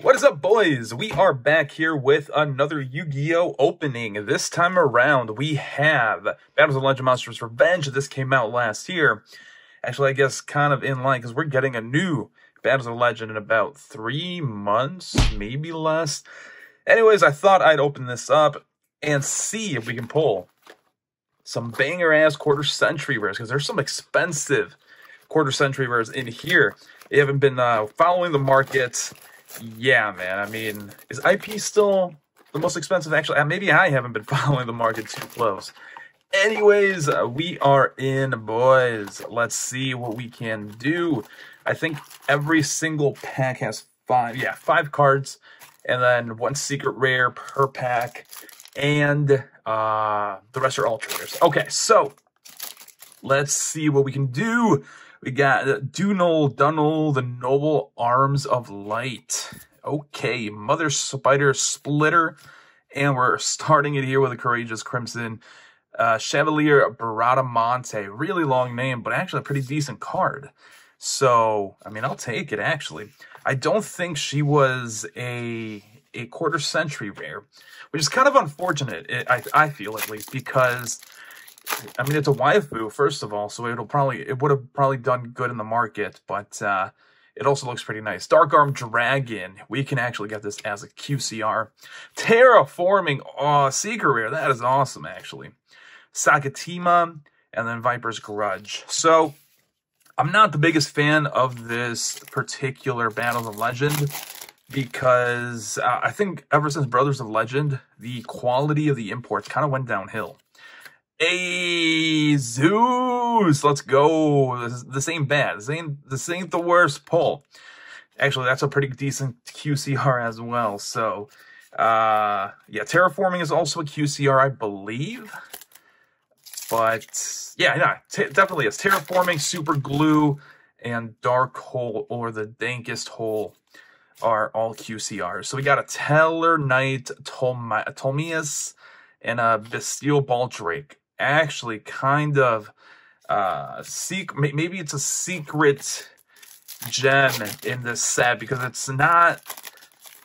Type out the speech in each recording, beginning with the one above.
What is up, boys? We are back here with another Yu-Gi-Oh! opening. This time around, we have Battles of Legend Monstrous Revenge. This came out last year. Actually, I guess kind of in line, because we're getting a new Battles of Legend in about three months, maybe less. Anyways, I thought I'd open this up and see if we can pull some banger-ass quarter-century rares, because there's some expensive quarter-century rares in here. They haven't been uh, following the market yeah, man. I mean, is IP still the most expensive? Actually, uh, maybe I haven't been following the market too close. Anyways, uh, we are in, boys. Let's see what we can do. I think every single pack has five, yeah, five cards, and then one secret rare per pack, and uh, the rest are all traders. Okay, so let's see what we can do. We got Dunnell, Dunnell, the Noble Arms of Light. Okay, Mother Spider Splitter. And we're starting it here with a Courageous Crimson. Uh, Chevalier Bradamante. Really long name, but actually a pretty decent card. So, I mean, I'll take it, actually. I don't think she was a a quarter century rare, which is kind of unfortunate, I, I feel at least, because I mean, it's a waifu, first of all, so it'll probably, it would have probably done good in the market, but uh, it also looks pretty nice. Dark Arm Dragon, we can actually get this as a QCR. Terraforming, oh, Secret Rare, that is awesome, actually. Sakatima, and then Viper's Grudge. So, I'm not the biggest fan of this particular Battle of Legend because uh, I think ever since Brothers of Legend, the quality of the imports kind of went downhill. Hey, Zeus! Let's go. This, ain't bad. This ain't, this ain't the worst pull. Actually, that's a pretty decent QCR as well. So, uh, yeah, Terraforming is also a QCR, I believe. But, yeah, yeah, definitely is. Terraforming, Super Glue, and Dark Hole, or the Dankest Hole, are all QCRs. So we got a Tellarknight, Tolmius, and a Bestial Baldrake actually kind of uh secret maybe it's a secret gem in this set because it's not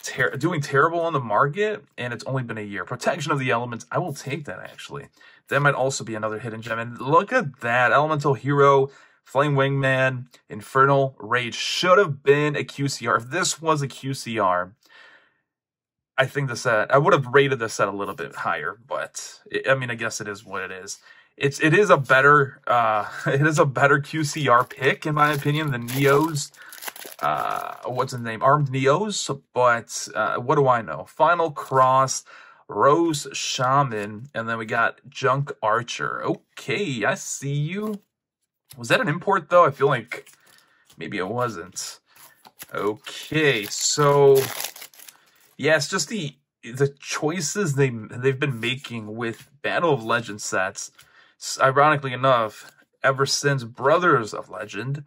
ter doing terrible on the market and it's only been a year. Protection of the elements i will take that actually. That might also be another hidden gem. And look at that elemental hero flame wingman infernal rage should have been a qcr if this was a qcr I think the set I would have rated the set a little bit higher, but I mean, I guess it is what it is. It's it is a better uh, it is a better QCR pick in my opinion than Neo's. Uh, what's his name? Armed Neos, but uh, what do I know? Final Cross, Rose Shaman, and then we got Junk Archer. Okay, I see you. Was that an import though? I feel like maybe it wasn't. Okay, so yeah, it's just the the choices they they've been making with Battle of Legend sets. Ironically enough, ever since Brothers of Legend,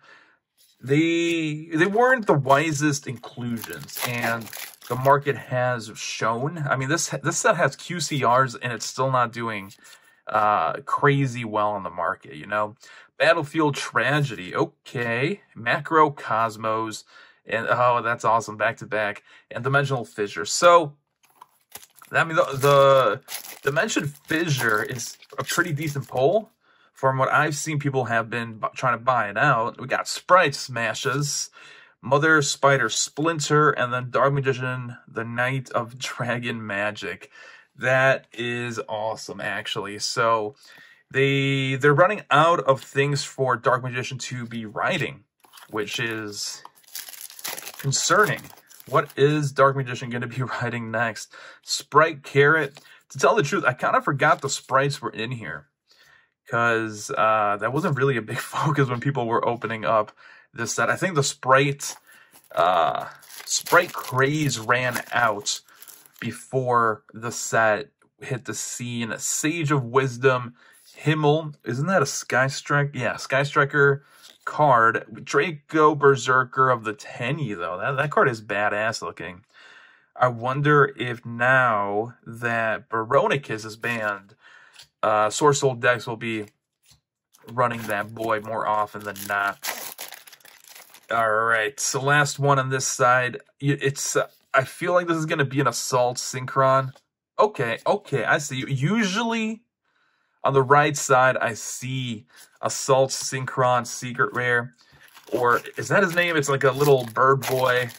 they they weren't the wisest inclusions, and the market has shown. I mean, this this set has QCRs, and it's still not doing uh, crazy well on the market. You know, Battlefield Tragedy, okay, Macrocosmos and oh, that's awesome, back to back, and Dimensional Fissure. So, I mean, the, the Dimension Fissure is a pretty decent pull. From what I've seen, people have been trying to buy it out. We got Sprite Smashers, Mother Spider Splitter, and then Dark Magician, the Knight of Dragon Magic. That is awesome, actually. So, they they're running out of things for Dark Magician to be riding, which is concerning. What is Dark Magician going to be writing next? Sprite Carrot. To tell the truth, I kind of forgot the sprites were in here. Because uh, that wasn't really a big focus when people were opening up this set. I think the Sprite, uh, Sprite craze ran out before the set hit the scene. Sage of Wisdom, Himmel. Isn't that a Sky Strike? Yeah, Sky Striker card. Draco Berserker of the Tenyi, though. That, that card is badass looking. I wonder if now that Baronicus is banned, uh, Swordsoul decks will be running that boy more often than not. All right, so last one on this side. It's uh, I feel like this is going to be an Assault Synchron. Okay, okay, I see. Usually on the right side, I see Assault Synchron Secret Rare. Or is that his name? It's like a little bird boy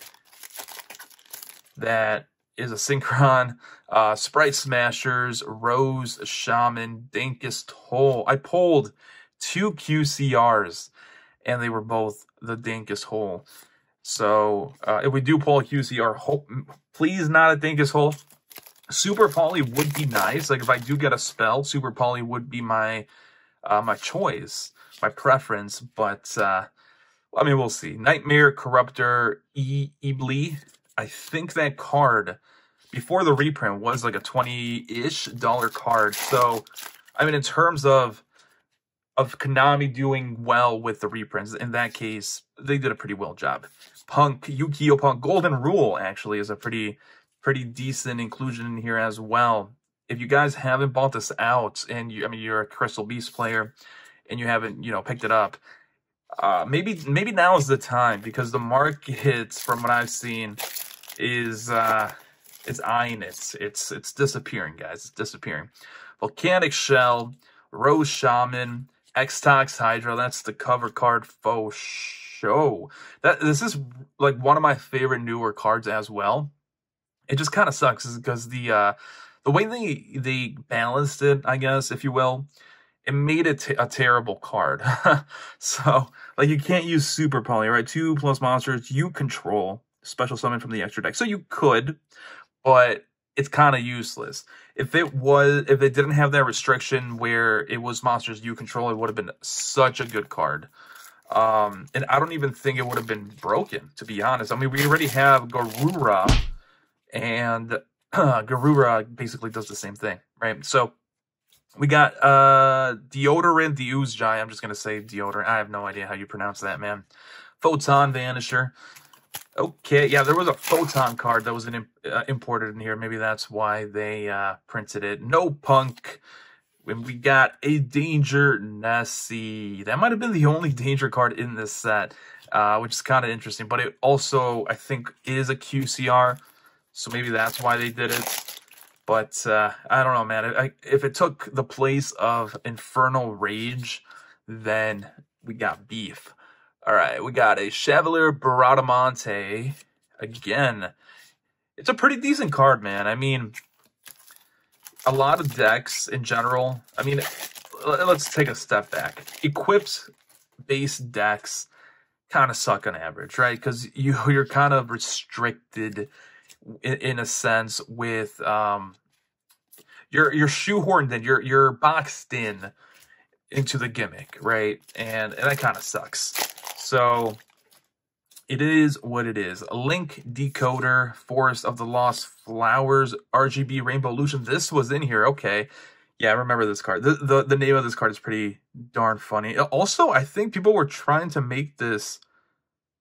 that is a Synchron. Uh, Sprite Smashers, Rose, Shaman, Dankest Hole. I pulled two QCRs, and they were both the Dankest Hole. So uh, if we do pull a QCR, hope, please not a Dankest Hole. Super Poly would be nice. Like if I do get a spell, Super Poly would be my uh, my choice, my preference. But uh, I mean, we'll see. Nightmare Corruptor e Ebly. I think that card before the reprint was like a 20-ish dollar card. So, I mean, in terms of of Konami doing well with the reprints, in that case, they did a pretty well job. Punk, Yu-Gi-Oh! Punk, Golden Rule actually is a pretty pretty decent inclusion in here as well. If you guys haven't bought this out, and you, I mean, you're a Crystal Beast player, and you haven't, you know, picked it up, uh, maybe maybe now is the time because the market, from what I've seen, is uh, it's eyeing it. It's it's disappearing, guys. It's disappearing. Volcanic Shell, Rose Shaman, X-Tox Hydra. That's the cover card faux show. That this is like one of my favorite newer cards as well. It just kind of sucks because the uh, the way they they balanced it, I guess, if you will, it made it a terrible card. so like you can't use Super Poly, right? Two plus monsters you control special summon from the extra deck. So you could, but it's kind of useless. If it was, if they didn't have that restriction where it was monsters you control, it would have been such a good card. Um, and I don't even think it would have been broken, to be honest. I mean, we already have Garura, and uh, Garura basically does the same thing, right? So we got uh, Deodorant, the Ooze I'm just going to say Deodorant. I have no idea how you pronounce that, man. Photon Vanisher. Okay, yeah, there was a photon card that was an, uh, imported in here. Maybe that's why they uh, printed it. No punk. When we got a Danger Nessie. That might have been the only Danger card in this set, uh, which is kind of interesting. But it also, I think, is a QCR. So maybe that's why they did it. But uh, I don't know, man. I, if it took the place of Infernal Rage, then we got beef. All right, we got a Chevalier Bradamante. Again, it's a pretty decent card, man. I mean, a lot of decks in general. I mean, let's take a step back. Equipped base decks kind of suck on average, right? Because you you're kind of restricted in, in a sense with um, you're you're shoehorned in, you're you're boxed in into the gimmick, right? And and that kind of sucks. So it is what it is. Link Decoder, Forest of the Lost Flowers, RGB Rainbow Illusion. This was in here. Okay. Yeah, I remember this card. The, the, the name of this card is pretty darn funny. Also, I think people were trying to make this,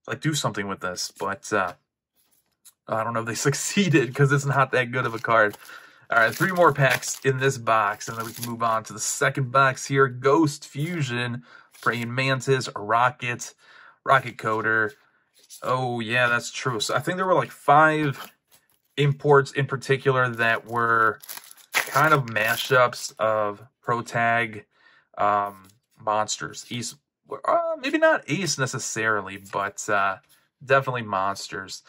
like, do something with this, but uh, I don't know if they succeeded because it's not that good of a card. All right, three more packs in this box, and then we can move on to the second box here. Ghost Fusion, Praying Mantis, Rocket, Rokket Coder. Oh, yeah, that's true. So I think there were like five imports in particular that were kind of mashups of Protag um, monsters. Ace, uh, maybe not Ace necessarily, but uh, definitely monsters.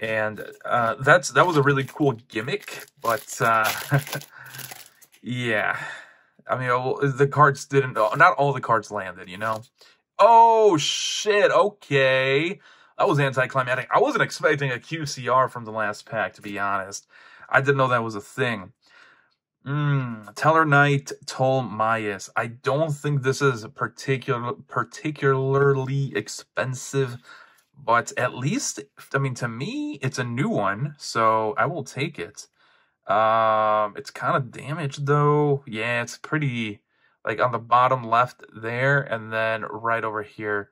And uh, that's that was a really cool gimmick, but uh, yeah. I mean, the cards didn't, not all the cards landed, you know? Oh, shit. Okay. That was anticlimactic. I wasn't expecting a QCR from the last pack, to be honest. I didn't know that was a thing. Mm, Tellarknight Tolmaeus. I don't think this is particular, particularly expensive, but at least, I mean, to me, it's a new one, so I will take it. Um, it's kind of damaged, though. Yeah, it's pretty like on the bottom left there and then right over here.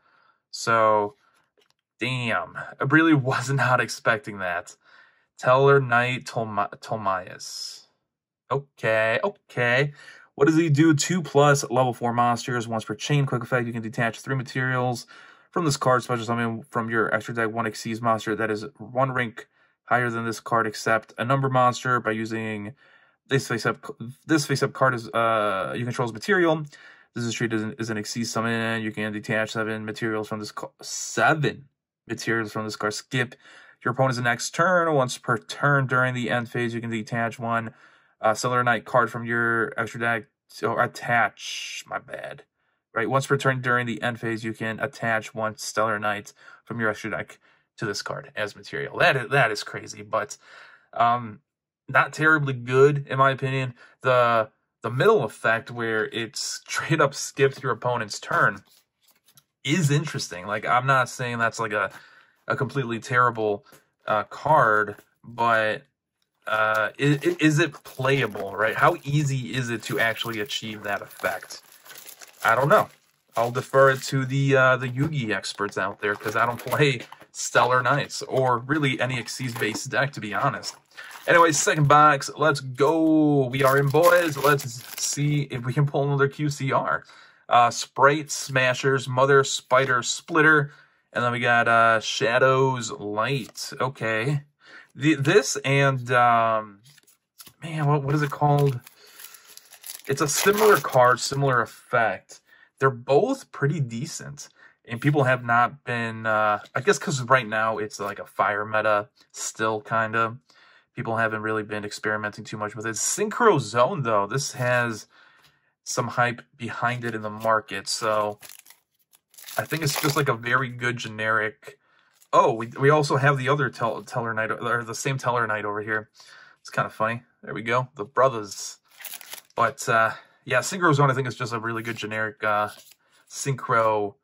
So, damn, I really was not expecting that. Tellarknight Tolma Tolmaeus. Okay, okay. What does he do? Two plus level four monsters, once per chain. Quick effect, you can detach three materials from this card, special summon from your extra deck. One exceeds monster that is one rank higher than this card except a number monster by using this face up. This face up card is uh you control material. This is treated as an exceed summon. You can detach seven materials from this. Seven materials from this card. Skip your opponent's next turn. Once per turn during the end phase, you can detach one uh, Stellar Knight card from your extra deck So attach. My bad. Right. Once per turn during the end phase, you can attach one Stellar Knight from your extra deck to this card as material. That is that is crazy, but um, not terribly good in my opinion. The the middle effect where it's straight up skips your opponent's turn is interesting. Like I'm not saying that's like a a completely terrible uh, card, but uh, is, is it playable, right? How easy is it to actually achieve that effect? I don't know. I'll defer it to the uh, the Yugi experts out there because I don't play Stellar Knights or really any Xyz based deck to be honest. Anyway, second box, let's go. We are in boys. Let's see if we can pull another QCR. Uh, Sprite Smashers, Mother Spider Splitter, and then we got uh, Shadows Light. Okay. The, this and, um, man, what, what is it called? It's a similar card, similar effect. They're both pretty decent. And people have not been, uh, I guess because right now it's like a fire meta still, kind of. People haven't really been experimenting too much with it. Synchro Zone, though, this has some hype behind it in the market. So I think it's just like a very good generic. Oh, we we also have the other tel Tellarknight or the same Tellarknight over here. It's kind of funny. There we go, the brothers. But uh, yeah, Synchro Zone I think is just a really good generic uh, synchro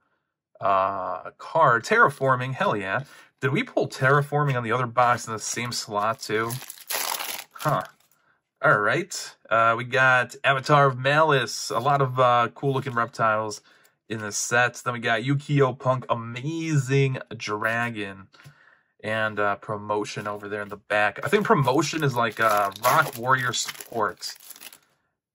uh, card. Terraforming, hell yeah. Did we pull Terraforming on the other box in the same slot too? Huh. All right. Uh, we got Avatar of Malice. A lot of uh, cool looking reptiles in the sets. Then we got Ukiyoe Punk, Amazing Dragon, and uh, Promotion over there in the back. I think Promotion is like uh, Rock Warrior Support,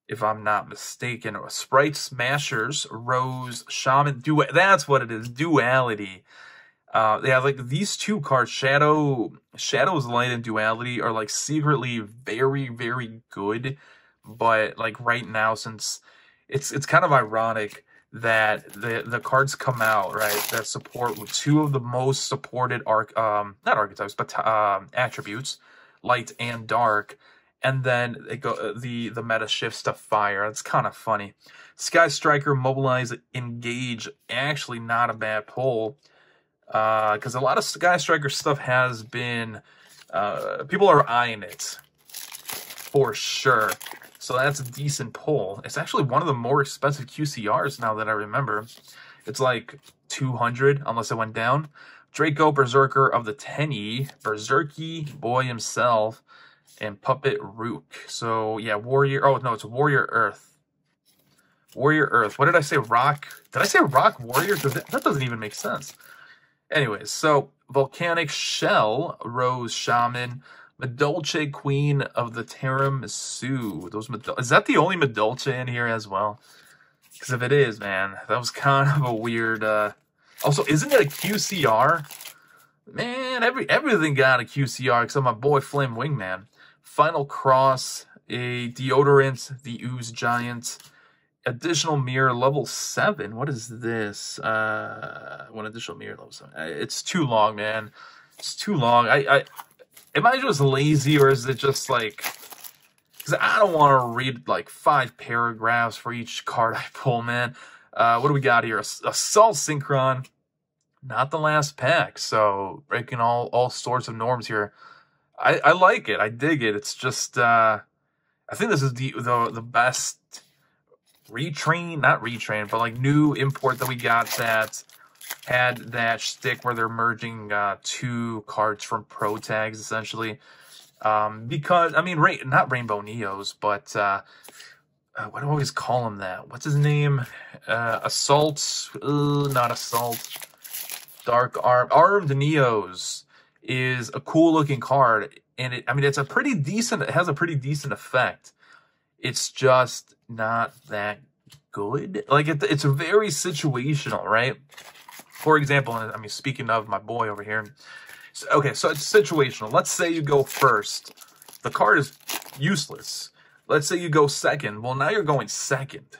if I'm not mistaken. Sprite Smashers, Rose, Shaman, that's what it is, Duality. Uh, have like these two cards, Shadow, Shadow's Light and Duality are like secretly very, very good. But like right now, since it's it's kind of ironic that the the cards come out right that support two of the most supported arc um not archetypes but um attributes light and dark and then it go uh, the the meta shifts to fire it's kind of funny sky striker mobilize engage actually not a bad pull uh because a lot of sky striker stuff has been uh people are eyeing it for sure so that's a decent pull. It's actually one of the more expensive QCRs now that I remember. It's like 200 unless it went down. Draco Berserker of the Tenyi, Berserky boy himself, and Puppet Rook. So yeah, Warrior. Oh no, it's Warrior Earth. Warrior Earth. What did I say? Rock. Did I say Rock Warrior? That, doesn't even make sense. Anyways, so Volcanic Shell, Rose Shaman, Madolche Queen of the Tiramisu. Those Madol is that the only Madolche in here as well? Because if it is, man, that was kind of a weird. Uh... Also, isn't it a QCR? Man, every everything got a QCR except my boy Flame Wingman. Final Cross, a deodorant, the Ooze Giant, additional mirror level seven. What is this? Uh, one additional mirror level seven. Uh, it's too long, man. It's too long. I, I am I just lazy or is it just like because I don't want to read like five paragraphs for each card I pull, man. Uh, what do we got here? Assault Synchron, not the last pack, so breaking all all sorts of norms here. I, I like it. I dig it. It's just uh, I think this is the the the best retrain, not retrain, but like new import that we got that had that stick where they're merging uh, two cards from Pro Tags essentially. Um, because I mean, ra- not Rainbow Neos, but uh, uh, what do I always call him that? What's his name? Uh, Assault, not Assault. Dark Arm, Armed Neos is a cool looking card, and it, I mean, it's a pretty decent. It has a pretty decent effect. It's just not that good. Like it, it's very situational, right? For example, I mean, speaking of my boy over here, okay, so it's situational. Let's say you go first. The card is useless. Let's say you go second. Well, now you're going second.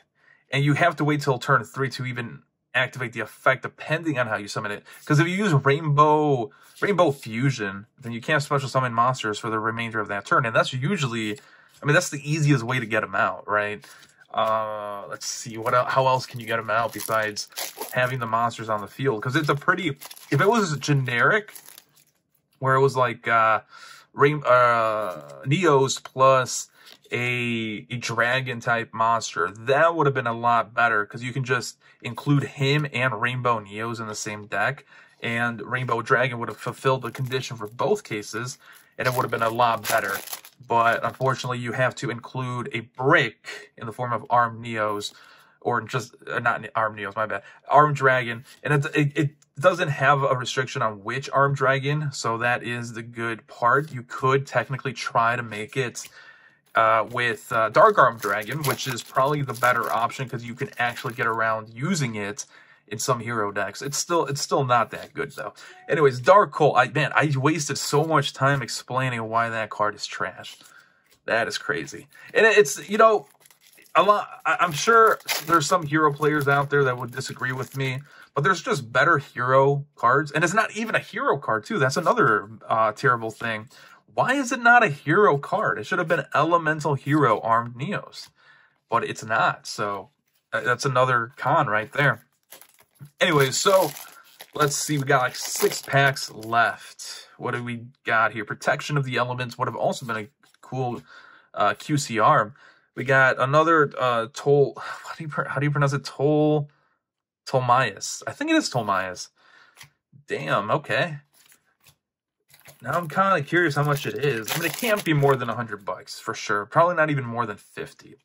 And you have to wait till turn three to even activate the effect depending on how you summon it. Because if you use Rainbow Rainbow Fusion, then you can't special summon monsters for the remainder of that turn. And that's usually, I mean, that's the easiest way to get them out, right? Uh, let's see, what else, how else can you get them out besides having the monsters on the field? Because it's a pretty, if it was generic, where it was like uh, Rain, uh, Neos plus a, a dragon type monster, that would have been a lot better because you can just include him and Rainbow Neos in the same deck, and Rainbow Dragon would have fulfilled the condition for both cases, and it would have been a lot better. But unfortunately, you have to include a brick in the form of Arm Neos, or just uh, not Arm Neos, my bad, Arm Dragon, and it, it, it doesn't have a restriction on which Arm Dragon, so that is the good part. You could technically try to make it uh, with uh, Dark Armed Dragon, which is probably the better option because you can actually get around using it in some hero decks. It's still it's still not that good though. Anyways, Dark Hole. I man, I wasted so much time explaining why that card is trash. That is crazy. And it's you know a lot. I'm sure there's some hero players out there that would disagree with me, but there's just better hero cards, and it's not even a hero card too. That's another uh, terrible thing. Why is it not a hero card? It should have been Elemental Hero Armed Neos, but it's not. So uh, that's another con right there. Anyways, so let's see. We got like six packs left. What do we got here? Protection of the Elements would have also been a cool uh, QCR. We got another uh, Toll. How do you how do you pronounce it? Toll Tolmaeus. I think it is Tolmaeus. Damn. Okay. Now I'm kind of curious how much it is. I mean, it can't be more than 100 bucks for sure. Probably not even more than 50.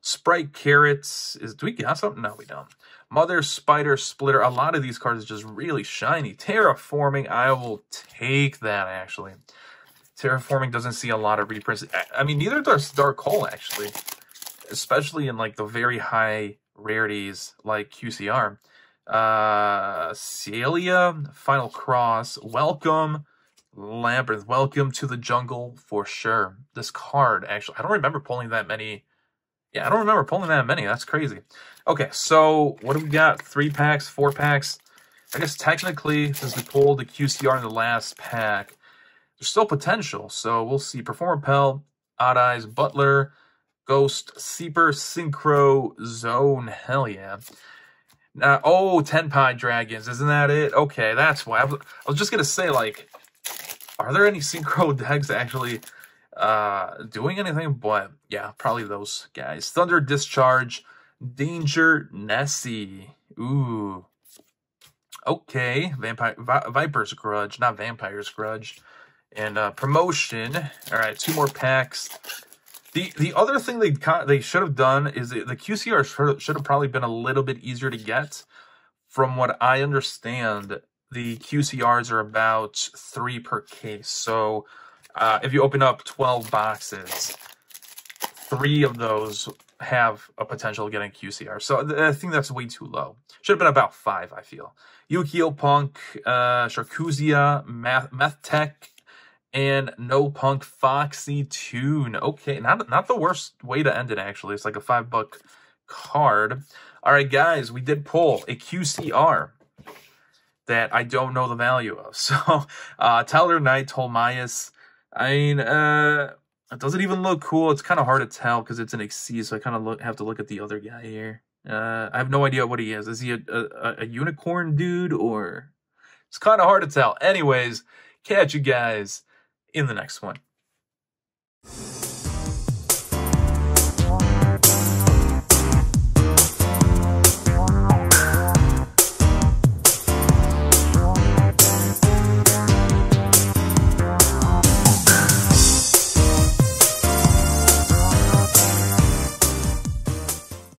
Sprite Carrots is. Do we got something? No, we don't. Mother Spider Splitter. A lot of these cards are just really shiny. Terraforming. I will take that actually. Terraforming doesn't see a lot of reprints. I mean, neither does Dark Hole actually, especially in like the very high rarities like QCR. Uh, Celia, Final Cross, Welcome, Labyrinth, Welcome to the Jungle for sure. This card actually, I don't remember pulling that many yeah, I don't remember pulling that many. That's crazy. Okay, so what do we got? Three packs, four packs. I guess technically, since we pulled the QCR in the last pack, there's still potential. So we'll see. Performapal, Odd Eyes, Butler, Ghost, Seeper, Synchro, Zone. Hell yeah. Now, oh, Tenpai Dragons. Isn't that it? Okay, that's why. I was, I was just going to say, like, are there any Synchro decks actually uh, doing anything, but yeah, probably those guys. Thunder Discharge, Danger Nessie. Ooh. Okay, Vampire Viper's Grudge, not Vampire's Grudge. And uh, promotion. All right, two more packs. The the other thing they they should have done is the QCR should have probably been a little bit easier to get. From what I understand, the QCRs are about three per case. So uh, if you open up 12 boxes, three of those have a potential of getting QCR. So I think that's way too low. Should have been about five, I feel. Yu-Gi-Oh! Punk, uh, Sharkuzia, Math, Meth Tech, and No Punk Foxy Tune. Okay, not, not the worst way to end it, actually. It's like a five buck card. All right, guys, we did pull a QCR that I don't know the value of. So, uh, Tellarknight, Tolmaeus, I mean, uh, it even look cool? It's kind of hard to tell because it's an Xyz, so I kind of have to look at the other guy here. Uh, I have no idea what he is. Is he a, a, a unicorn dude or? It's kind of hard to tell. Anyways, catch you guys in the next one.